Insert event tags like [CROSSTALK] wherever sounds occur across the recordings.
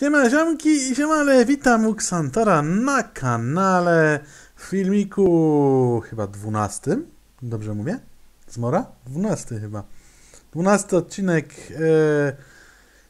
Siema ziomki i siemale, witam u Xantora na kanale w filmiku chyba 12, dobrze mówię? Zmora? 12 chyba. 12 odcinek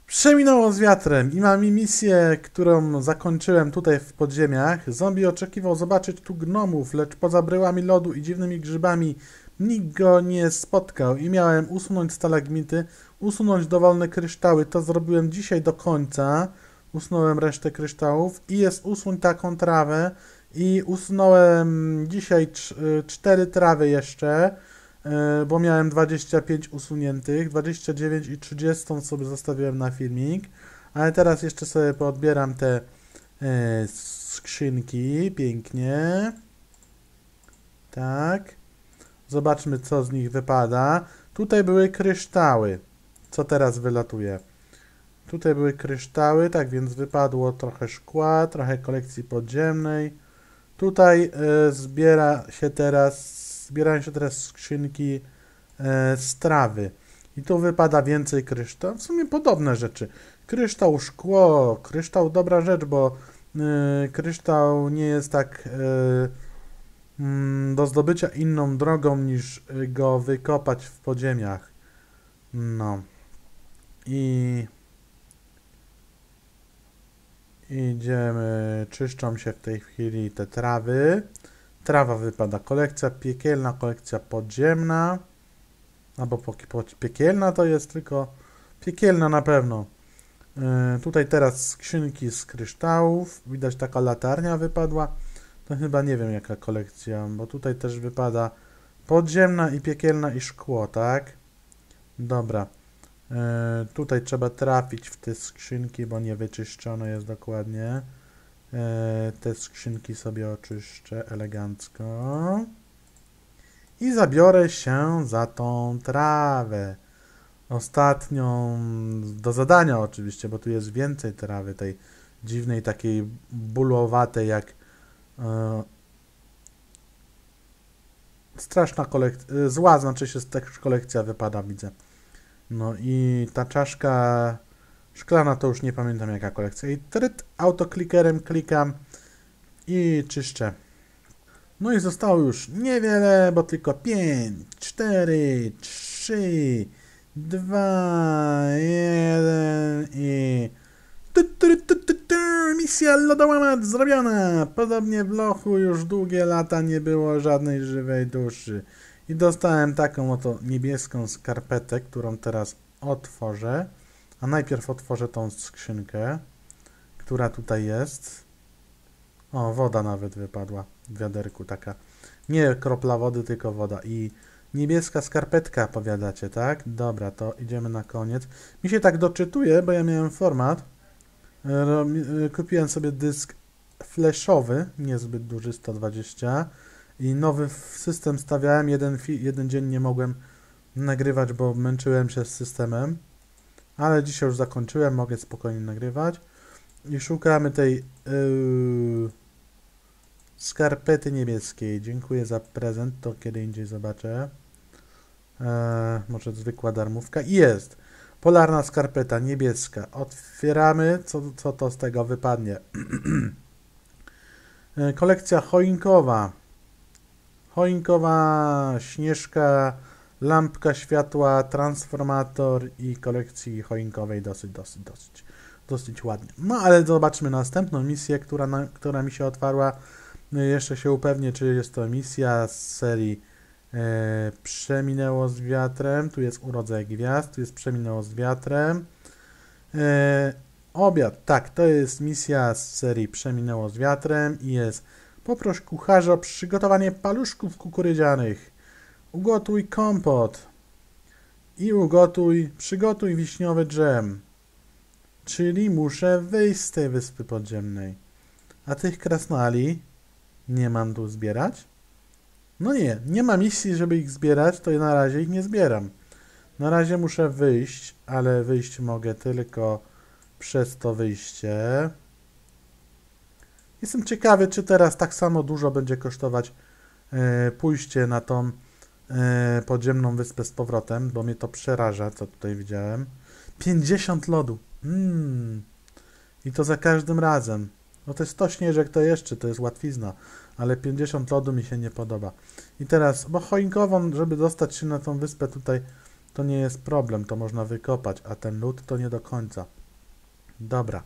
przeminęło z wiatrem i mam misję, którą zakończyłem tutaj w podziemiach. Zombie oczekiwał zobaczyć tu gnomów, lecz poza bryłami lodu i dziwnymi grzybami nikt go nie spotkał i miałem usunąć stalagmity, usunąć dowolne kryształy. To zrobiłem dzisiaj do końca usunąłem resztę kryształów i jest usuń taką trawę. I usunąłem dzisiaj y, cztery trawy jeszcze, y, bo miałem 25 usuniętych, 29 i 30 sobie zostawiłem na filmik, ale teraz jeszcze sobie poodbieram te y, skrzynki, pięknie, tak, zobaczmy co z nich wypada, tutaj były kryształy, co teraz wylatuje, Tutaj były kryształy, tak więc wypadło trochę szkła, trochę kolekcji podziemnej. Tutaj e, zbiera się teraz, zbierają się teraz skrzynki e. I tu wypada więcej kryształu. W sumie podobne rzeczy. Kryształ, szkło, kryształ dobra rzecz, bo e, kryształ nie jest tak mm, do zdobycia inną drogą niż go wykopać w podziemiach. No. I Idziemy, czyszczą się w tej chwili te trawy. Trawa wypada. Kolekcja piekielna, kolekcja podziemna. Albo po, piekielna to jest tylko... Piekielna na pewno. Yy, tutaj teraz skrzynki z kryształów. Widać taka latarnia wypadła. To chyba nie wiem jaka kolekcja, bo tutaj też wypada podziemna i piekielna i szkło, tak? Dobra. E, tutaj trzeba trafić w te skrzynki, bo nie wyczyszczone jest dokładnie. E, te skrzynki sobie oczyszczę elegancko. I zabiorę się za tą trawę. Ostatnią, do zadania oczywiście, bo tu jest więcej trawy, tej dziwnej, takiej bulowatej, jak e, straszna kolekcja, zła znaczy się też kolekcja wypada, widzę. No i ta czaszka szklana to już nie pamiętam jaka kolekcja. I tryt autoklikerem klikam i czyszczę. No i zostało już niewiele, bo tylko 5, 4, 3, 2, 1 i... Misja lodołamat zrobiona! Podobnie w lochu już długie lata nie było żadnej żywej duszy. I dostałem taką oto niebieską skarpetę, którą teraz otworzę. A najpierw otworzę tą skrzynkę, która tutaj jest. O, woda nawet wypadła w wiaderku, taka. Nie kropla wody, tylko woda. I niebieska skarpetka, powiadacie, tak? Dobra, to idziemy na koniec. Mi się tak doczytuje, bo ja miałem format. Kupiłem sobie dysk flashowy, niezbyt duży, 120 i nowy system stawiałem. Jeden, jeden dzień nie mogłem nagrywać, bo męczyłem się z systemem. Ale dzisiaj już zakończyłem, mogę spokojnie nagrywać. I szukamy tej yy, skarpety niebieskiej. Dziękuję za prezent, to kiedy indziej zobaczę. Eee, może zwykła darmówka. I jest! Polarna skarpeta niebieska. Otwieramy, co, co to z tego wypadnie. [CLEARS THROAT] E, kolekcja choinkowa. Choinkowa, śnieżka, lampka światła, transformator i kolekcji choinkowej dosyć, dosyć, dosyć, dosyć ładnie. No ale zobaczmy następną misję, która, na, która mi się otwarła. No jeszcze się upewnię, czy jest to misja z serii e, Przeminęło z wiatrem. Tu jest Urodzaj Gwiazd, tu jest Przeminęło z wiatrem. E, obiad, tak, to jest misja z serii Przeminęło z wiatrem i jest Poproś kucharza o przygotowanie paluszków kukurydzianych. Ugotuj kompot. I ugotuj, przygotuj wiśniowy dżem. Czyli muszę wyjść z tej wyspy podziemnej. A tych krasnali nie mam tu zbierać? No nie, nie ma misji, żeby ich zbierać, to na razie ich nie zbieram. Na razie muszę wyjść, ale wyjść mogę tylko przez to wyjście. Jestem ciekawy, czy teraz tak samo dużo będzie kosztować e, pójście na tą e, podziemną wyspę z powrotem, bo mnie to przeraża, co tutaj widziałem. 50 lodu. Mm. I to za każdym razem. No to jest 100 śnieżek, to jeszcze, to jest łatwizna. Ale 50 lodu mi się nie podoba. I teraz, bo choinkową, żeby dostać się na tą wyspę tutaj, to nie jest problem, to można wykopać, a ten lód to nie do końca. Dobra.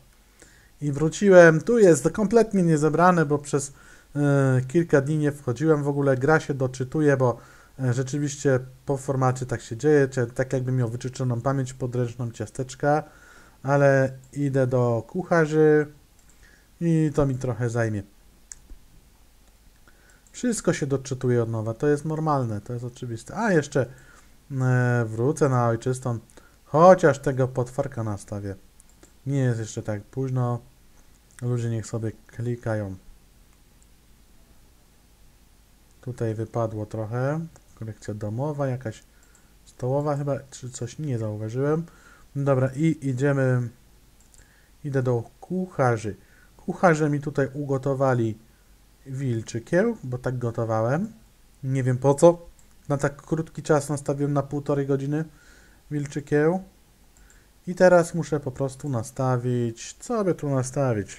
I wróciłem, tu jest kompletnie niezebrane, bo przez e, kilka dni nie wchodziłem, w ogóle gra się doczytuje, bo e, rzeczywiście po formacie tak się dzieje, czy, tak jakbym miał wyczyszczoną pamięć podręczną ciasteczka, ale idę do kucharzy i to mi trochę zajmie. Wszystko się doczytuje od nowa, to jest normalne, to jest oczywiste. A jeszcze e, wrócę na ojczystą, chociaż tego potwarka nastawię. Nie jest jeszcze tak późno. Ludzie niech sobie klikają. Tutaj wypadło trochę. Kolekcja domowa, jakaś stołowa chyba, czy coś nie zauważyłem. Dobra, i idziemy. Idę do kucharzy. Kucharze mi tutaj ugotowali wilczy kieł, bo tak gotowałem. Nie wiem po co. Na tak krótki czas nastawiłem na półtorej godziny wilczy kieł. I teraz muszę po prostu nastawić. Co by tu nastawić?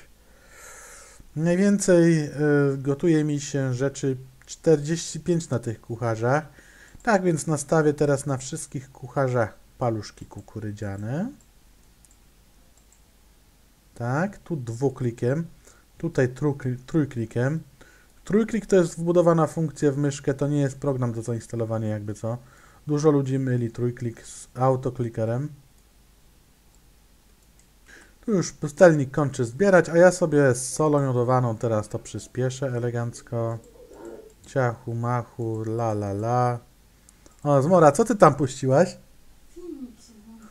Najwięcej y, gotuje mi się rzeczy 45 na tych kucharzach. Tak więc nastawię teraz na wszystkich kucharzach paluszki kukurydziane. Tak, tu dwuklikiem, tutaj trójklikiem. Trójklik to jest wbudowana funkcja w myszkę, to nie jest program do zainstalowania jakby co. Dużo ludzi myli trójklik z autoklikerem. Już pustelnik kończy zbierać, a ja sobie z solą jodowaną teraz to przyspieszę elegancko. Ciachu, machu, la la la. O, Zmora, co ty tam puściłaś? Filmik się włączył.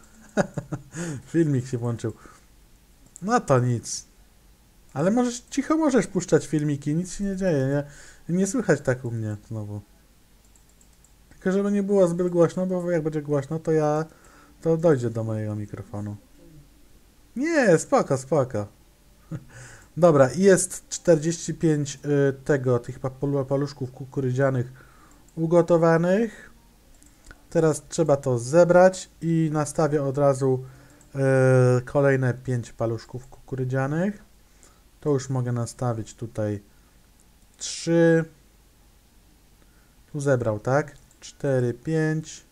Filmik się włączył. No to nic. Ale możesz, cicho możesz puszczać filmiki, nic się nie dzieje, nie, nie słychać tak u mnie znowu. Tylko żeby nie było zbyt głośno, bo jak będzie głośno, to ja, to dojdzie do mojego mikrofonu. Nie, spoko, spoko. Dobra, jest 45 y, tego, tych paluszków kukurydzianych ugotowanych. Teraz trzeba to zebrać i nastawię od razu y, kolejne 5 paluszków kukurydzianych. To już mogę nastawić tutaj 3. Tu zebrał, tak? 4, 5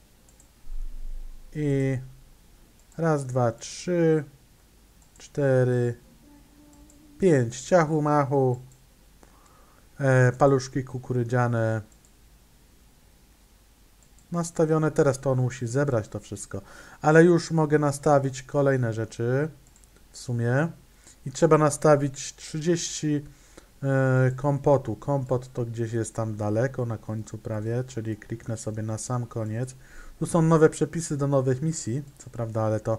i raz, dwa, trzy. 4, 5 ciachu machu, e, paluszki kukurydziane nastawione. Teraz to on musi zebrać to wszystko, ale już mogę nastawić kolejne rzeczy w sumie i trzeba nastawić 30 e, kompotu. Kompot to gdzieś jest tam daleko, na końcu prawie, czyli kliknę sobie na sam koniec. Tu są nowe przepisy do nowych misji, co prawda, ale to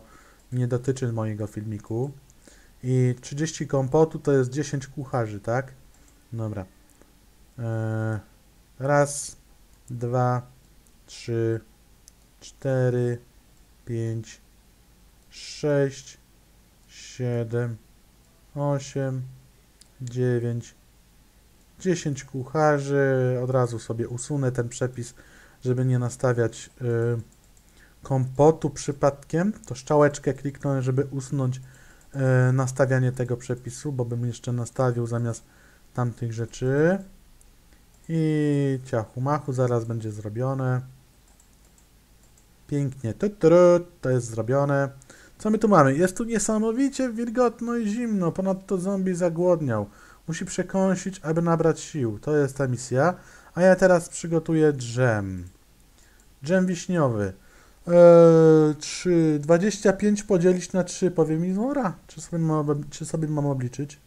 nie dotyczy mojego filmiku. I 30 kompotu to jest 10 kucharzy, tak? Dobra. Eee, raz, dwa, trzy, cztery, pięć, sześć, siedem, osiem, dziewięć, dziesięć kucharzy. Od razu sobie usunę ten przepis, żeby nie nastawiać y, kompotu przypadkiem, to szczałeczkę kliknąłem, żeby usunąć e, nastawianie tego przepisu, bo bym jeszcze nastawił zamiast tamtych rzeczy. I ciachu machu zaraz będzie zrobione. Pięknie. To jest zrobione. Co my tu mamy? Jest tu niesamowicie wilgotno i zimno. Ponadto zombie zagłodniał. Musi przekąsić, aby nabrać sił. To jest ta misja. A ja teraz przygotuję dżem. Dżem wiśniowy. Eee, 3, 25 podzielić na 3, powie mi Zora. Czy sobie, mam, czy sobie mam obliczyć?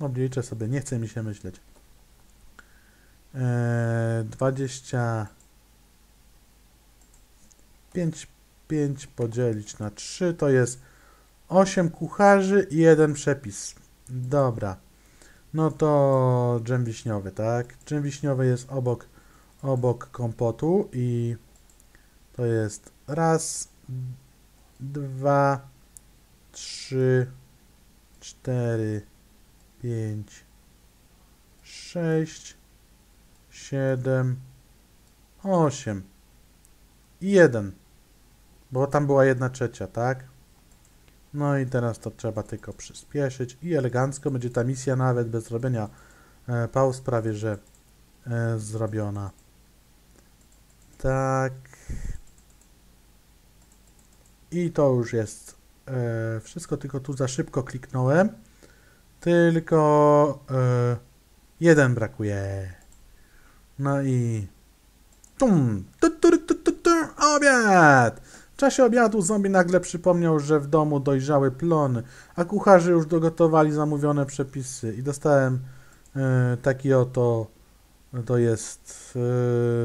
Obliczę sobie, nie chce mi się myśleć. Eee, 25 5 podzielić na 3 to jest 8 kucharzy i jeden przepis. Dobra. No to dżem wiśniowy, tak? Dżem wiśniowy jest obok, obok kompotu i to jest raz, dwa, trzy, cztery, pięć, sześć, siedem, osiem i jeden, bo tam była jedna trzecia, tak? No i teraz to trzeba tylko przyspieszyć i elegancko będzie ta misja nawet bez robienia e, pauz prawie, że e, zrobiona. Tak. I to już jest e, wszystko, tylko tu za szybko kliknąłem. Tylko e, jeden brakuje. No i tum, tu, tu, tu, tu, tu, obiad! W czasie obiadu zombie nagle przypomniał, że w domu dojrzały plony, a kucharze już dogotowali zamówione przepisy i dostałem e, taki oto, to jest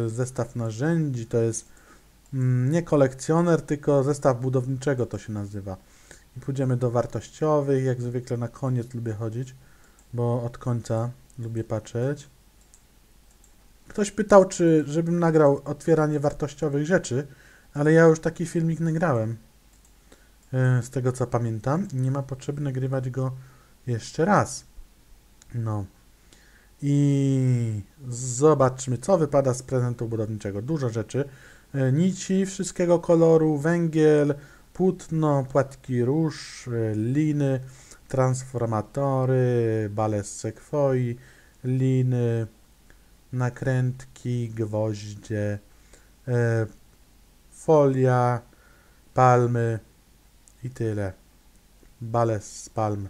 e, zestaw narzędzi, to jest nie kolekcjoner, tylko zestaw budowniczego to się nazywa. I pójdziemy do wartościowych, jak zwykle na koniec lubię chodzić, bo od końca lubię patrzeć. Ktoś pytał, czy żebym nagrał otwieranie wartościowych rzeczy, ale ja już taki filmik nagrałem. e, Z tego co pamiętam. Nie ma potrzeby nagrywać go jeszcze raz. No. I zobaczmy, co wypada z prezentu budowniczego. Dużo rzeczy. E, Nici wszystkiego koloru, węgiel, płótno, płatki róż, e, liny, transformatory, bale sekwoi, liny, nakrętki, gwoździe, e, folia, palmy i tyle. Bale z palm.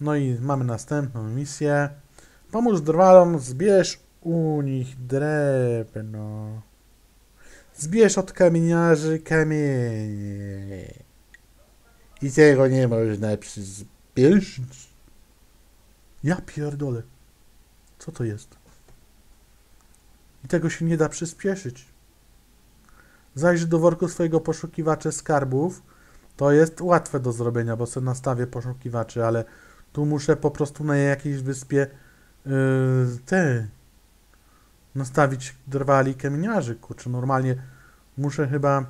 No i mamy następną misję. Pomóż drwalom, zbierz u nich drewno. Zbierz od kamieniarzy kamienie. I tego nie można przyspieszyć. Ja pierdolę. Co to jest? I tego się nie da przyspieszyć. Zajrzyj do worku swojego poszukiwacza skarbów. To jest łatwe do zrobienia, bo sobie nastawię poszukiwaczy, ale tu muszę po prostu na jakiejś wyspie yy, te nastawić drwali kamieniarzy. Kurczę, normalnie muszę chyba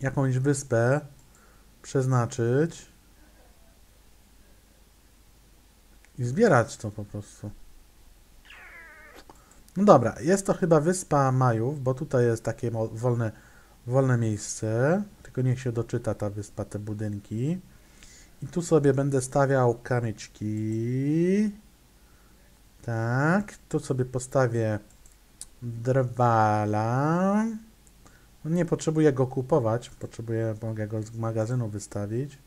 jakąś wyspę przeznaczyć i zbierać to po prostu. No dobra, jest to chyba wyspa Majów, bo tutaj jest takie wolne, wolne miejsce. Tylko niech się doczyta ta wyspa, te budynki. I tu sobie będę stawiał kamyczki. Tak, tu sobie postawię drwala. Nie potrzebuję go kupować, potrzebuję, mogę go z magazynu wystawić.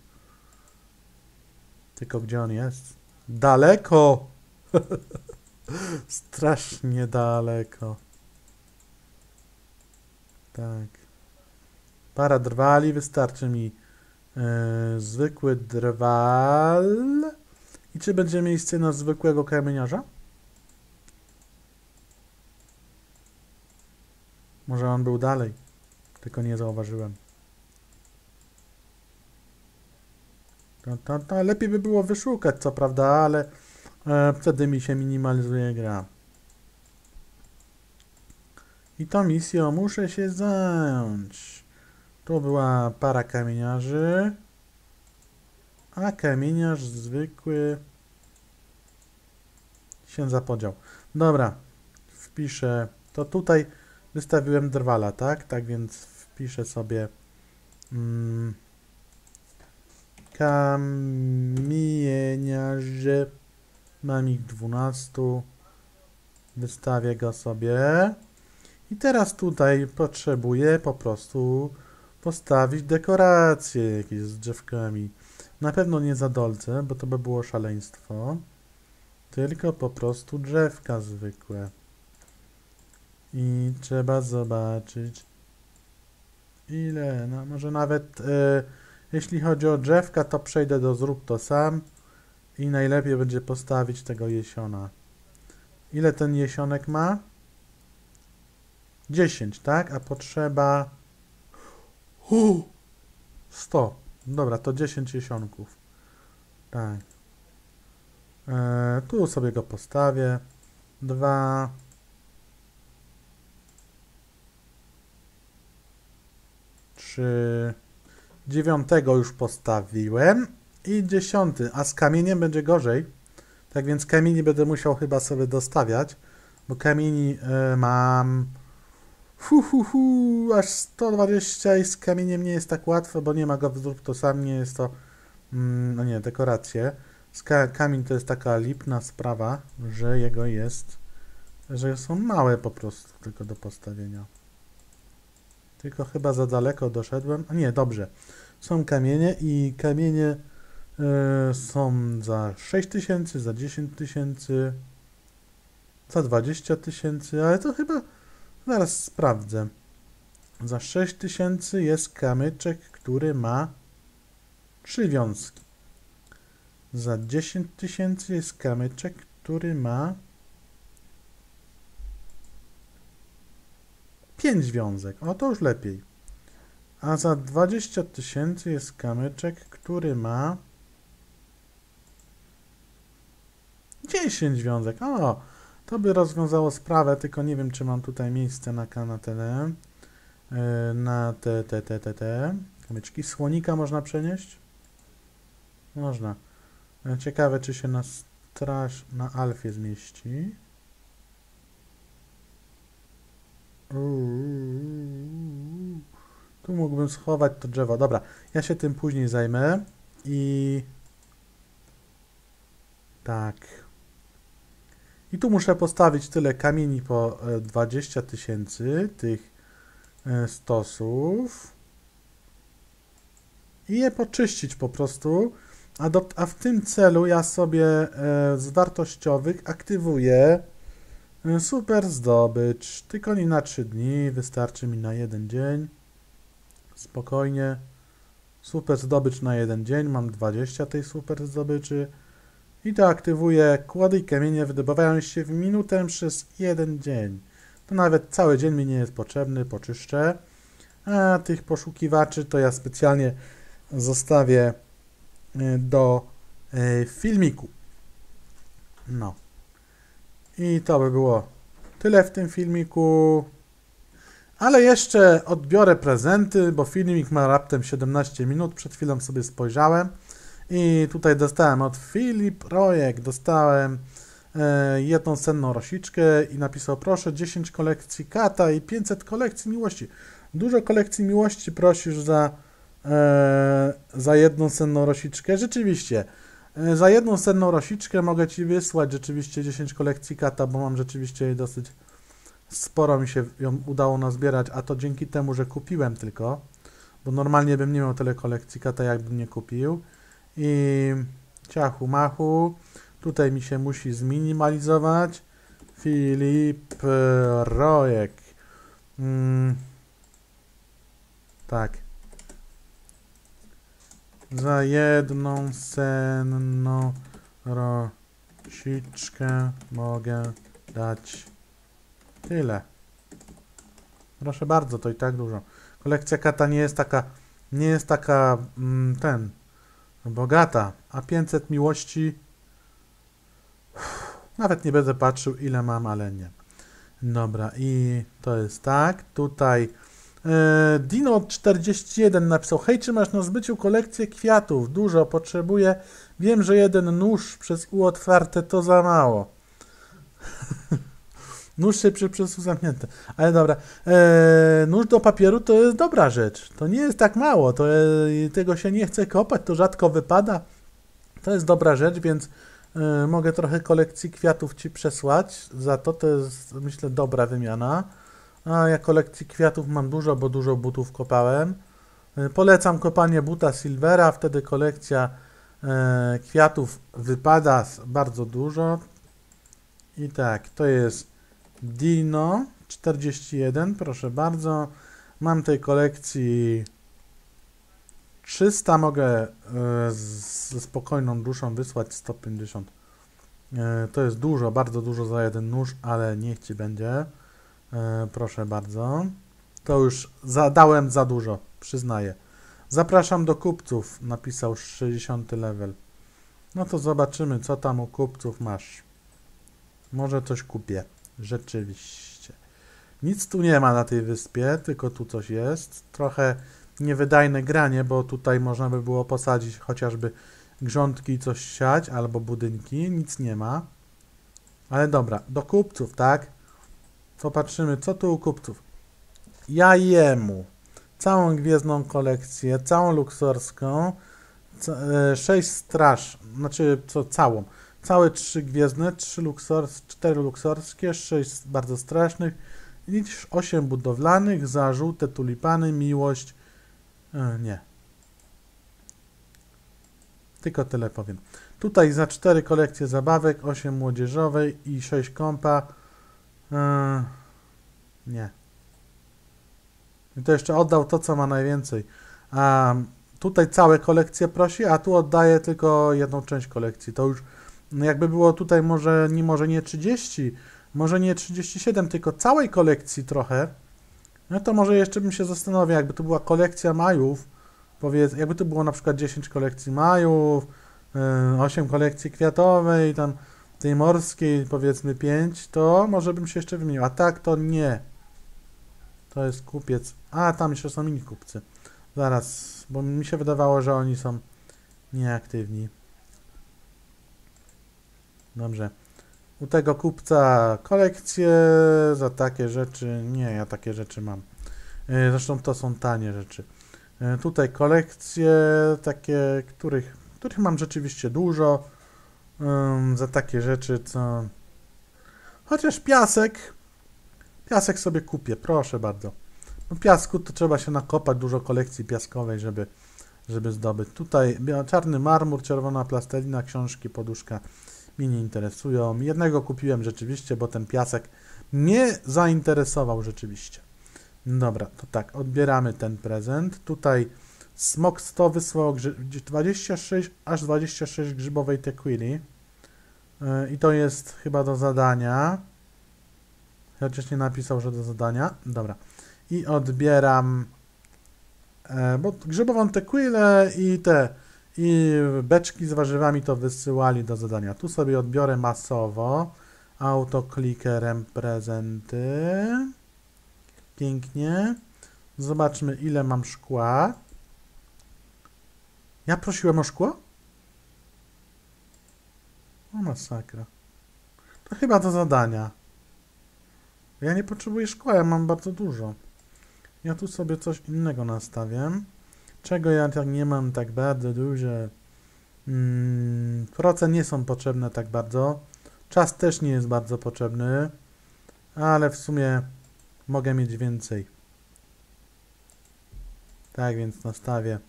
Tylko gdzie on jest? Daleko! [LAUGHS] Strasznie daleko. Tak. Para drwali, wystarczy mi e, zwykły drwal. I czy będzie miejsce na zwykłego kamieniarza? Może on był dalej, tylko nie zauważyłem. Lepiej by było wyszukać, co prawda, ale e, wtedy mi się minimalizuje gra. I tą misją muszę się zająć. Tu była para kamieniarzy, a kamieniarz zwykły się zapodział. Dobra, wpiszę. To tutaj wystawiłem drwala, tak? Tak więc wpiszę sobie mm, kamieniarze. Mam ich 12. Wystawię go sobie. I teraz tutaj potrzebuję po prostu postawić dekoracje jakieś z drzewkami. Na pewno nie za dolce, bo to by było szaleństwo. Tylko po prostu drzewka zwykłe. I trzeba zobaczyć ile, no może nawet e, jeśli chodzi o drzewka, to przejdę do zrób to sam i najlepiej będzie postawić tego jesiona. Ile ten jesionek ma? 10, tak? A potrzeba uh, 100. Dobra, to 10 jesionków. Tak. E, tu sobie go postawię. 2 3 Dziewiątego już postawiłem i dziesiąty, a z kamieniem będzie gorzej. Tak więc kamieni będę musiał chyba sobie dostawiać, bo kamieni e, mam hu, hu, hu, aż 120 i z kamieniem nie jest tak łatwo, bo nie ma go w zrób to sam, nie jest to Mm, no nie, dekoracje. Ska kamień to jest taka lipna sprawa, że jego jest, że są małe po prostu tylko do postawienia. Tylko chyba za daleko doszedłem. A nie, dobrze. Są kamienie i kamienie y, są za 6 tysięcy, za 10 tysięcy, za 20 tysięcy, ale to chyba zaraz sprawdzę. Za 6 tysięcy jest kamyczek, który ma trzy wiązki. Za 10 tysięcy jest kamyczek, który ma 5 wiązek. O, to już lepiej. A za 20 tysięcy jest kamyczek, który ma 10 wiązek. O, to by rozwiązało sprawę, tylko nie wiem, czy mam tutaj miejsce na kanapę. Na te, te, te, te, te kamyczki. Słonika można przenieść? Można. E, Ciekawe, czy się na straż na alfie zmieści. Tu mógłbym schować to drzewo. Dobra, ja się tym później zajmę. I... Tak. I tu muszę postawić tyle kamieni po e, 20 tysięcy tych e, stosów. I je poczyścić po prostu. A, do, a w tym celu ja sobie e, z wartościowych aktywuję e, super zdobycz. Tylko nie na 3 dni, wystarczy mi na jeden dzień. Spokojnie. Super zdobycz na jeden dzień, mam 20 tej super zdobyczy. I to aktywuję. Kłody i kamienie wydobywają się w minutę przez jeden dzień. To nawet cały dzień mi nie jest potrzebny, poczyszczę. A tych poszukiwaczy to ja specjalnie zostawię y, do y, filmiku. No. I to by było tyle w tym filmiku. Ale jeszcze odbiorę prezenty, bo filmik ma raptem 17 minut. Przed chwilą sobie spojrzałem. I tutaj dostałem od Filip Rojek, dostałem e, jedną cenną rosiczkę i napisał proszę 10 kolekcji kata i 500 kolekcji miłości. Dużo kolekcji miłości prosisz za, e, za jedną cenną rosiczkę. Rzeczywiście, za jedną cenną rosiczkę mogę Ci wysłać rzeczywiście 10 kolekcji kata, bo mam rzeczywiście dosyć sporo mi się ją udało nazbierać, a to dzięki temu, że kupiłem tylko, bo normalnie bym nie miał tyle kolekcji kata, jakbym nie kupił. I ciachu machu. Tutaj mi się musi zminimalizować. Filip Rojek. Mm. Tak. Za jedną senną rosiczkę mogę dać tyle. Proszę bardzo, to i tak dużo. Kolekcja kata nie jest taka, nie jest taka, mm, ten, bogata, a 500 miłości nawet nie będę patrzył ile mam, ale nie. Dobra, i to jest tak. Tutaj Dino41 napisał Hej, czy masz na zbyciu kolekcję kwiatów? Dużo, potrzebuję. Wiem, że jeden nóż przez U otwarte to za mało. [LAUGHS] nóż się przy przez U zamknięte. Ale dobra. E, nóż do papieru to jest dobra rzecz. To nie jest tak mało. To, e, tego się nie chce kopać, to rzadko wypada. To jest dobra rzecz, więc e, mogę trochę kolekcji kwiatów Ci przesłać. Za to to jest, myślę, dobra wymiana. A ja kolekcji kwiatów mam dużo, bo dużo butów kopałem. E, polecam kopanie buta Silvera, wtedy kolekcja e, kwiatów wypada bardzo dużo. I tak, to jest Dino 41, proszę bardzo. Mam tej kolekcji 300, mogę e, ze spokojną duszą wysłać 150. E, To jest dużo, bardzo dużo za jeden nóż, ale niech ci będzie. E, Proszę bardzo. To już zadałem za dużo, przyznaję. Zapraszam do kupców, napisał 60 level. No to zobaczymy, co tam u kupców masz. Może coś kupię. Rzeczywiście. Nic tu nie ma na tej wyspie, tylko tu coś jest. Trochę niewydajne granie, bo tutaj można by było posadzić chociażby grządki i coś siać, albo budynki. Nic nie ma. Ale dobra, do kupców, tak? Popatrzymy, co tu u kupców. Ja jemu całą gwiezdną kolekcję, całą luksorską, e, sześć straż, znaczy co całą. Całe trzy gwiezdne, trzy luksors, cztery luksorskie, sześć bardzo strasznych i osiem budowlanych za żółte tulipany, miłość. E, nie. Tylko tyle powiem. Tutaj za cztery kolekcje zabawek, 8 młodzieżowej i 6 kompa. E, nie. I to jeszcze oddał to, co ma najwięcej. A tutaj całe kolekcje prosi, a tu oddaje tylko jedną część kolekcji. To już jakby było tutaj może nie, może nie 30, może nie 37, tylko całej kolekcji trochę. No to może jeszcze bym się zastanowił, jakby to była kolekcja majów, powiedz, jakby to było na przykład 10 kolekcji majów, yy, 8 kolekcji kwiatowej, tam tej morskiej powiedzmy 5, to może bym się jeszcze wymienił. A tak to nie. To jest kupiec. A, tam jeszcze są inni kupcy. Zaraz, bo mi się wydawało, że oni są nieaktywni. Dobrze. U tego kupca kolekcje za takie rzeczy. Nie, ja takie rzeczy mam. E, Zresztą to są tanie rzeczy. E, Tutaj kolekcje takie, których, których mam rzeczywiście dużo. Ym, za takie rzeczy, co. Chociaż piasek. Piasek sobie kupię, proszę bardzo. No piasku to trzeba się nakopać dużo kolekcji piaskowej, żeby, żeby zdobyć. Tutaj czarny marmur, czerwona plastelina, książki, poduszka mnie nie interesują. Jednego kupiłem rzeczywiście, bo ten piasek mnie zainteresował rzeczywiście. Dobra, to tak, odbieramy ten prezent. Tutaj Smok 100 wysłał grzy- 26, aż 26 grzybowej tequili. Yy, I to jest chyba do zadania. Chociaż nie napisał, że do zadania. Dobra. I odbieram. E, bo grzybową tequilę i te. I beczki z warzywami to wysyłali do zadania. Tu sobie odbiorę masowo. Autoklikerem prezenty. Pięknie. Zobaczmy, ile mam szkła. Ja prosiłem o szkło? O masakra. To chyba do zadania. Ja nie potrzebuję szkła, ja mam bardzo dużo. Ja tu sobie coś innego nastawię. Czego ja tak nie mam tak bardzo duże. Mm, proce nie są potrzebne tak bardzo. Czas też nie jest bardzo potrzebny. Ale w sumie mogę mieć więcej. Tak więc nastawię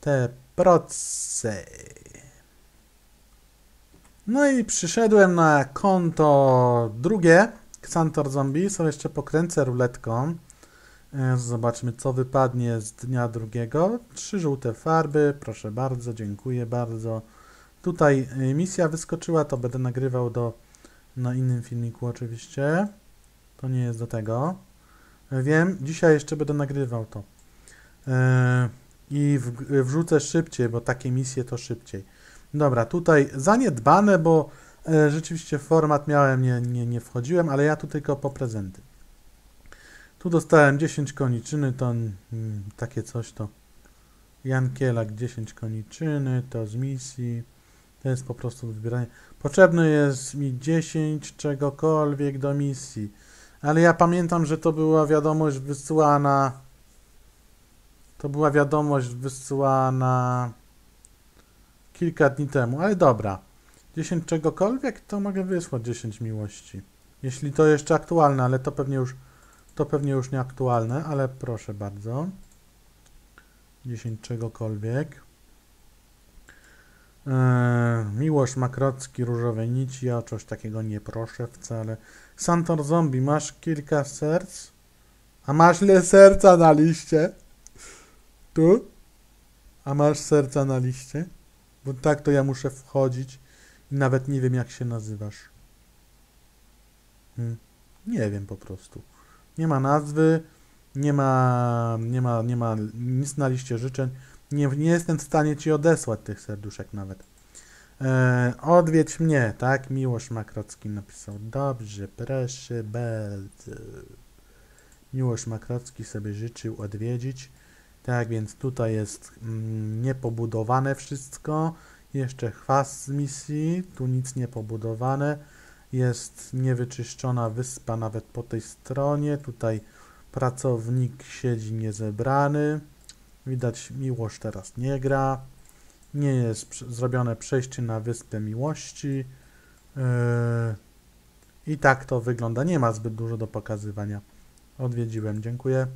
te proce. No i przyszedłem na konto drugie, Xantor Zombie, sobie jeszcze pokręcę ruletką. E, Zobaczmy, co wypadnie z dnia drugiego. Trzy żółte farby, proszę bardzo, dziękuję bardzo. Tutaj e, misja wyskoczyła, to będę nagrywał do, na innym filmiku oczywiście. To nie jest do tego. E, Wiem, dzisiaj jeszcze będę nagrywał to. E, I w, wrzucę szybciej, bo takie misje to szybciej. Dobra, tutaj zaniedbane, bo e, rzeczywiście format miałem, nie, nie, nie wchodziłem, ale ja tu tylko po prezenty. Tu dostałem 10 koniczyny, to mm, takie coś to Jan Kielak 10 koniczyny, to z misji. To jest po prostu wybieranie. Potrzebne jest mi 10 czegokolwiek do misji. Ale ja pamiętam, że to była wiadomość wysyłana. To była wiadomość wysyłana kilka dni temu, ale dobra. 10 czegokolwiek, to mogę wysłać 10 miłości. Jeśli to jeszcze aktualne, ale to pewnie już to pewnie już nieaktualne, ale proszę bardzo. 10 czegokolwiek. Eee, Miłosz Makrocki, Różowe Nici, ja o coś takiego nie proszę wcale. Santor Zombie, masz kilka serc? A masz ile serca na liście? Tu? A masz serca na liście? Bo tak to ja muszę wchodzić i nawet nie wiem jak się nazywasz. Hmm. Nie wiem po prostu. Nie ma nazwy, nie ma, nie ma, nie ma nic na liście życzeń. Nie, nie jestem w stanie ci odesłać tych serduszek nawet. E, odwiedź mnie, tak? Miłosz Makrocki napisał. Dobrze, proszę bardzo. Miłosz Makrocki sobie życzył odwiedzić. Tak więc tutaj jest mm, niepobudowane wszystko. Jeszcze chwas z misji. Tu nic nie pobudowane. Jest niewyczyszczona wyspa nawet po tej stronie. Tutaj pracownik siedzi niezebrany. Widać, Miłosz teraz nie gra. Nie jest zrobione przejście na Wyspę Miłości. E, I tak to wygląda. Nie ma zbyt dużo do pokazywania. Odwiedziłem, dziękuję.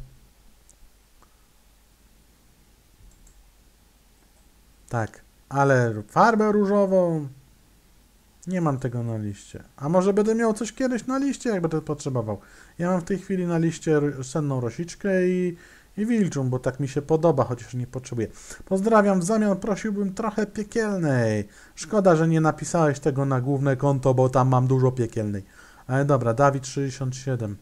Tak, ale farbę różową nie mam tego na liście. A może będę miał coś kiedyś na liście, jak będę potrzebował. Ja mam w tej chwili na liście senną rosiczkę i, i wilczą, bo tak mi się podoba, chociaż nie potrzebuję. Pozdrawiam, w zamian prosiłbym trochę piekielnej. Szkoda, że nie napisałeś tego na główne konto, bo tam mam dużo piekielnej. Ale dobra, Dawid67.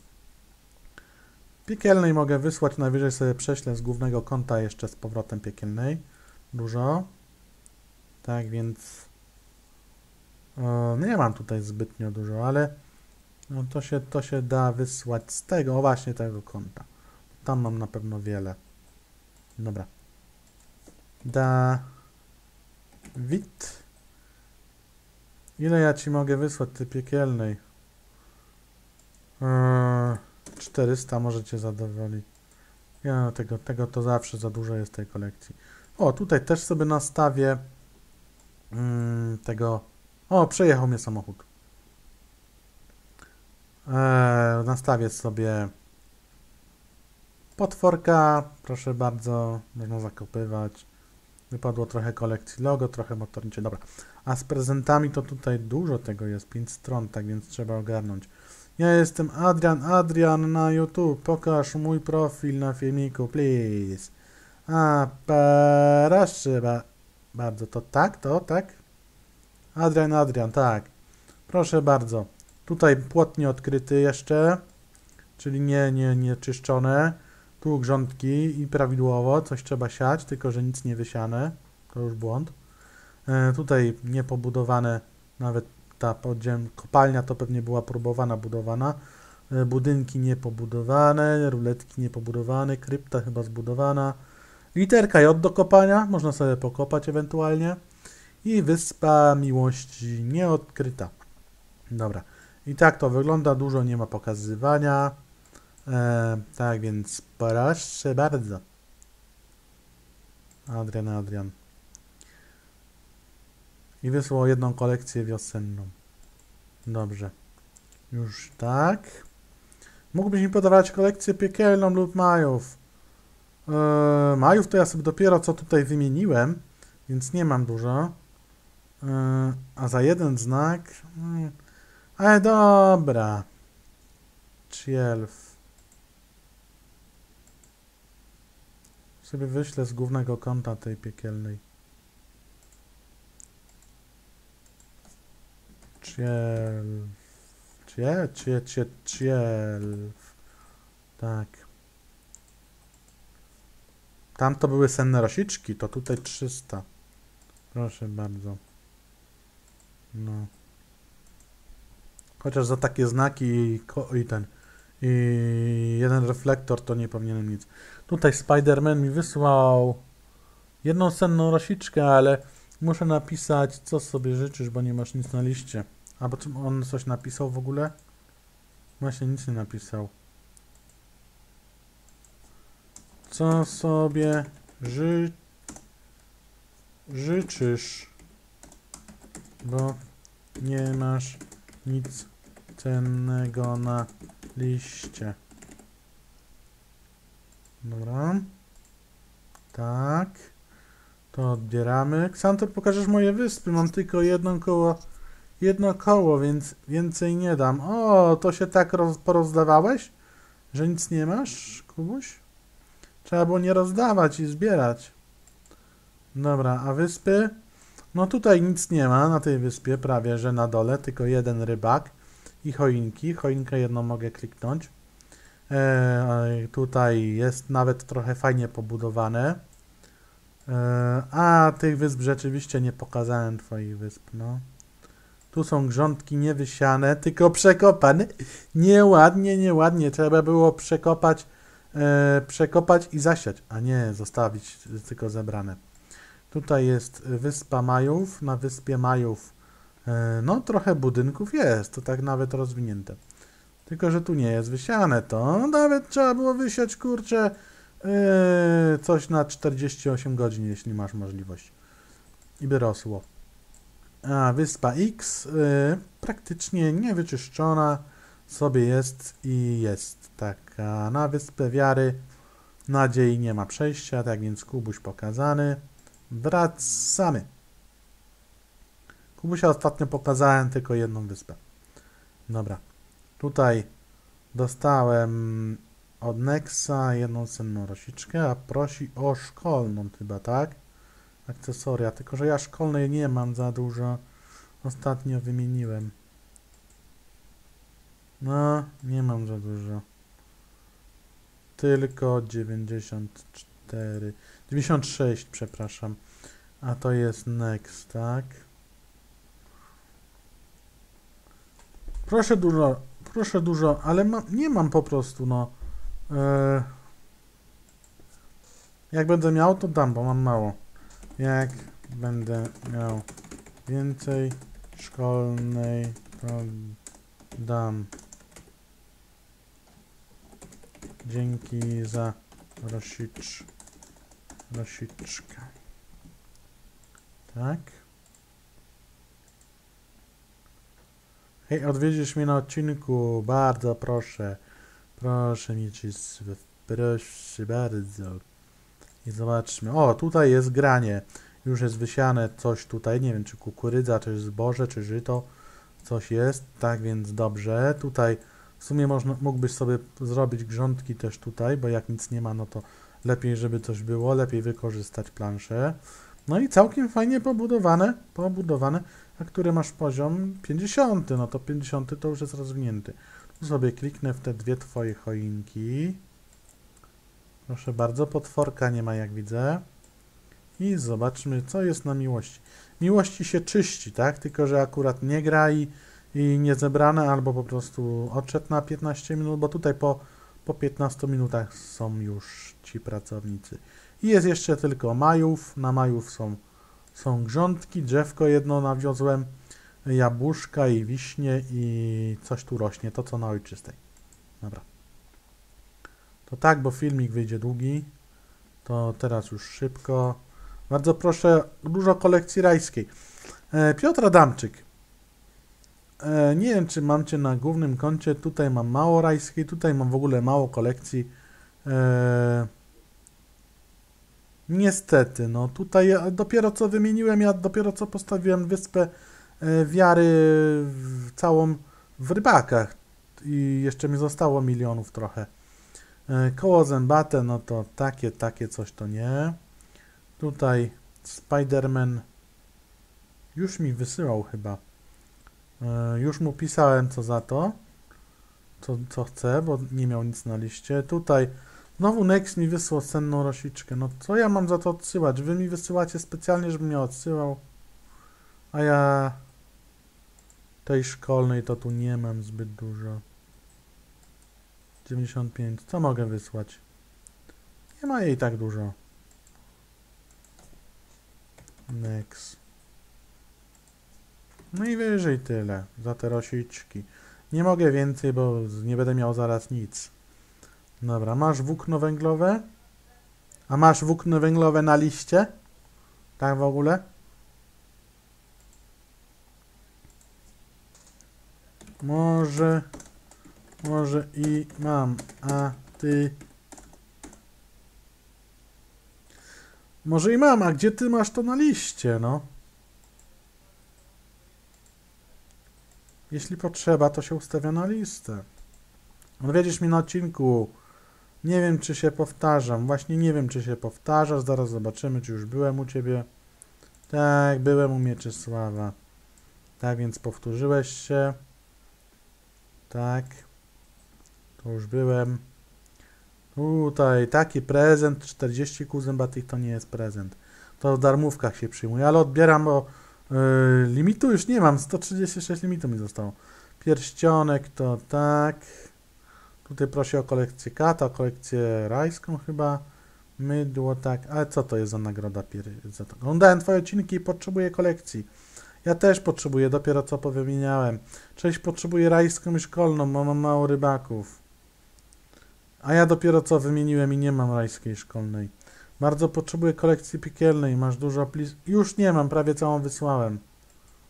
Piekielnej mogę wysłać, najwyżej sobie prześlę z głównego konta jeszcze z powrotem piekielnej. Dużo. Tak więc... O, nie mam tutaj zbytnio dużo, ale no to, się, to się da wysłać z tego, właśnie tego konta. Tam mam na pewno wiele. Dobra. Da... Wit. Ile ja ci mogę wysłać tej piekielnej? Eee, 400 może cię zadowoli. Ja tego, tego to zawsze za dużo jest tej kolekcji. O, tutaj też sobie nastawię mm, tego. O, przejechał mnie samochód. Eee, nastawię sobie potworka. Proszę bardzo, można zakopywać. Wypadło trochę kolekcji logo, trochę motornicze. Dobra. A z prezentami to tutaj dużo tego jest, 5 stron, tak więc trzeba ogarnąć. Ja jestem Adrian, Adrian na YouTube. Pokaż mój profil na filmiku, please. A, proszę ba bardzo. To tak, to tak? Adrian, Adrian, tak. Proszę bardzo. Tutaj płot nieodkryty jeszcze, czyli nie, nie, nie czyszczone. Tu grządki i prawidłowo, coś trzeba siać, tylko że nic nie wysiane. To już błąd. E, tutaj niepobudowane, nawet ta podziem, kopalnia to pewnie była próbowana, budowana. E, budynki niepobudowane, ruletki niepobudowane, krypta chyba zbudowana. Literka J do kopania, można sobie pokopać ewentualnie. I Wyspa Miłości nieodkryta. Dobra. I tak to wygląda, dużo nie ma pokazywania. E, tak więc proszę bardzo. Adrian, Adrian. I wysłał jedną kolekcję wiosenną. Dobrze. Już tak. Mógłbyś mi podawać kolekcję piekielną lub majów. E, majów to ja sobie dopiero co tutaj wymieniłem, więc nie mam dużo. E, a za jeden znak... Ale dobra. Cielf. Sobie wyślę z głównego konta tej piekielnej. Cielf. Cie, cie, cie, cielf. Tak. Tam to były senne rosiczki, to tutaj 300. Proszę bardzo. No. Chociaż za takie znaki i, i ten. I jeden reflektor to nie powinienem nic. Tutaj Spider-Man mi wysłał jedną senną rosiczkę, ale muszę napisać, co sobie życzysz, bo nie masz nic na liście. A bo czym on coś napisał w ogóle? Właśnie nic nie napisał. Co sobie ży... życzysz? Bo nie masz nic cennego na liście. Dobra. Tak. To odbieramy. Ksantor, pokażesz moje wyspy. Mam tylko jedno koło. Jedno koło, więc więcej nie dam. O, to się tak roz, porozdawałeś? Że nic nie masz, Kubuś? Trzeba było nie rozdawać i zbierać. Dobra, a wyspy? No tutaj nic nie ma na tej wyspie, prawie że na dole, tylko jeden rybak i choinki. Choinkę jedną mogę kliknąć. E, tutaj jest nawet trochę fajnie pobudowane. E, a tych wysp rzeczywiście nie pokazałem twoich wysp, no. Tu są grządki niewysiane, tylko przekopane. Nieładnie, nieładnie. Trzeba było przekopać, przekopać i zasiać, a nie zostawić tylko zebrane. Tutaj jest wyspa Majów. Na wyspie Majów e, no trochę budynków jest, to tak nawet rozwinięte. Tylko, że tu nie jest wysiane to. Nawet trzeba było wysiać, kurczę, e, coś na 48 godzin, jeśli masz możliwość. i by rosło. A wyspa X praktycznie niewyczyszczona sobie jest i jest Na wyspę wiary nadziei nie ma przejścia, tak więc Kubuś pokazany. Wracamy. Kubusia ostatnio pokazałem tylko jedną wyspę. Dobra. Tutaj dostałem od Nexa jedną cenną rosiczkę, a prosi o szkolną chyba, tak? Akcesoria, tylko że ja szkolnej nie mam za dużo. Ostatnio wymieniłem. No, nie mam za dużo. Tylko 94. 96, przepraszam. A to jest next, tak? Proszę dużo, proszę dużo, ale ma, nie mam po prostu, no. E, jak będę miał, to dam, bo mam mało. Jak będę miał więcej szkolnej, to dam. Dzięki za rosicz, rosiczkę. Tak. Hej, odwiedzisz mnie na odcinku, bardzo proszę. Proszę mieć, proszę bardzo. I zobaczmy. O, tutaj jest granie. Już jest wysiane coś tutaj. Nie wiem, czy kukurydza, czy zboże, czy żyto. Coś jest. Tak więc dobrze. Tutaj w sumie można, mógłbyś sobie zrobić grządki też tutaj, bo jak nic nie ma, no to lepiej, żeby coś było. Lepiej wykorzystać planszę. No i całkiem fajnie pobudowane. Pobudowane. A który masz poziom? 50. No to 50 to już jest rozwinięty. Tu sobie kliknę w te dwie twoje choinki. Proszę bardzo, potworka nie ma jak widzę. I zobaczmy, co jest na miłości. Miłości się czyści, tak? Tylko, że akurat nie gra i, i nie zebrane, albo po prostu odszedł na 15 minut, bo tutaj po, po 15 minutach są już ci pracownicy. I jest jeszcze tylko majów. Na majów są, są grządki, drzewko jedno nawiozłem, jabłuszka i wiśnie i coś tu rośnie, to co na ojczystej. Dobra. To tak, bo filmik wyjdzie długi. To teraz już szybko. Bardzo proszę, dużo kolekcji rajskiej. E, Piotr Adamczyk. E, nie wiem, czy mam Cię na głównym koncie. Tutaj mam mało rajskiej, tutaj mam w ogóle mało kolekcji. E, niestety, no tutaj dopiero co wymieniłem, ja dopiero co postawiłem wyspę e, wiary w, całą w rybakach. I jeszcze mi zostało milionów trochę. E, koło zębate, no to takie, takie coś to nie. Tutaj Spider-Man już mi wysyłał chyba. E, już mu pisałem co za to. Co, co chce, bo nie miał nic na liście. Tutaj znowu Nex mi wysłał cenną rosiczkę. No co ja mam za to odsyłać? Wy mi wysyłacie specjalnie, żebym mnie odsyłał. A ja tej szkolnej to tu nie mam zbyt dużo. 95. Co mogę wysłać? Nie ma jej tak dużo. Next. No i wyżej tyle za te rosiczki. Nie mogę więcej, bo nie będę miał zaraz nic. Dobra, masz włókno węglowe? A masz włókno węglowe na liście? Tak w ogóle? Może... Może i mam, a ty... Może i mam, a gdzie ty masz to na liście, no? Jeśli potrzeba, to się ustawia na listę. Odwiedzisz mnie na odcinku. Nie wiem, czy się powtarzam. Właśnie nie wiem, czy się powtarzasz. Zaraz zobaczymy, czy już byłem u ciebie. Tak, byłem u Mieczysława. Tak, więc powtórzyłeś się. Tak. To już byłem. Tutaj taki prezent, 40 kół zębatych to nie jest prezent. To w darmówkach się przyjmuje, ale odbieram, bo yy, limitu już nie mam, 136 limitu mi zostało. Pierścionek to tak. Tutaj prosi o kolekcję kata, o kolekcję rajską chyba. Mydło tak, ale co to jest za nagroda? Za to? Oglądałem twoje odcinki i potrzebuję kolekcji. Ja też potrzebuję, dopiero co powymieniałem. Cześć, potrzebuję rajską i szkolną, bo mam mało rybaków. A ja dopiero co wymieniłem i nie mam rajskiej szkolnej. Bardzo potrzebuję kolekcji piekielnej. Masz dużo plis... Już nie mam, prawie całą wysłałem.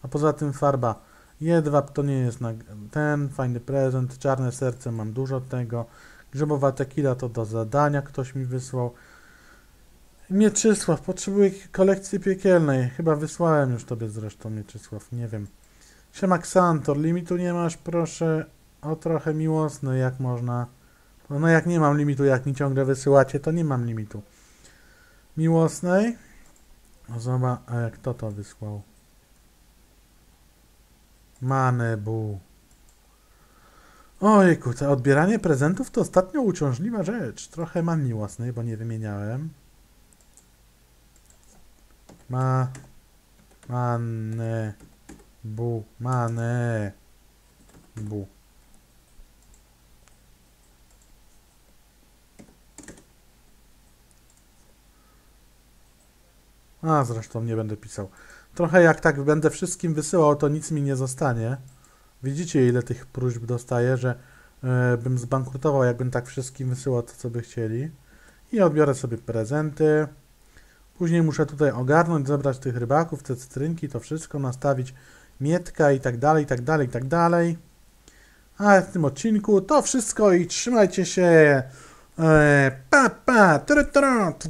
A poza tym farba. Jedwab to nie jest na... ten, fajny prezent, czarne serce, mam dużo tego. Grzybowa tequila to do zadania ktoś mi wysłał. Mieczysław, potrzebuję kolekcji piekielnej. Chyba wysłałem już tobie zresztą, Mieczysław, nie wiem. Siema Xantor, limitu nie masz, proszę o trochę miłosny, jak można. No jak nie mam limitu, jak mi ciągle wysyłacie, to nie mam limitu. Miłosnej. O, Zobacz, a kto to wysłał? Manebu. Ojku, to odbieranie prezentów to ostatnio uciążliwa rzecz. Trochę mam miłosnej, bo nie wymieniałem. Ma... Mane... Bu... Mane... Bu... A, zresztą nie będę pisał. Trochę jak tak będę wszystkim wysyłał, to nic mi nie zostanie. Widzicie, ile tych próśb dostaję, że e, bym zbankrutował, jakbym tak wszystkim wysyłał to, co by chcieli. I odbiorę sobie prezenty. Później muszę tutaj ogarnąć, zebrać tych rybaków, te cytrynki, to wszystko, nastawić mietka i tak dalej, i tak dalej, i tak dalej. A w tym odcinku to wszystko i trzymajcie się. E, pa, pa, tru, tru, tu.